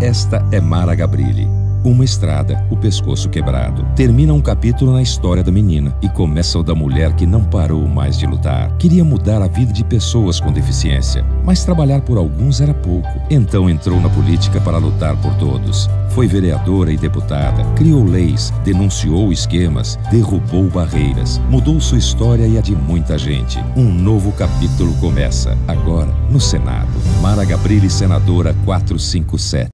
Esta é Mara Gabrilli. Uma estrada, o pescoço quebrado. Termina um capítulo na história da menina e começa o da mulher que não parou mais de lutar. Queria mudar a vida de pessoas com deficiência, mas trabalhar por alguns era pouco. Então entrou na política para lutar por todos. Foi vereadora e deputada, criou leis, denunciou esquemas, derrubou barreiras, mudou sua história e a de muita gente. Um novo capítulo começa, agora, no Senado. Mara Gabrilli, senadora 457.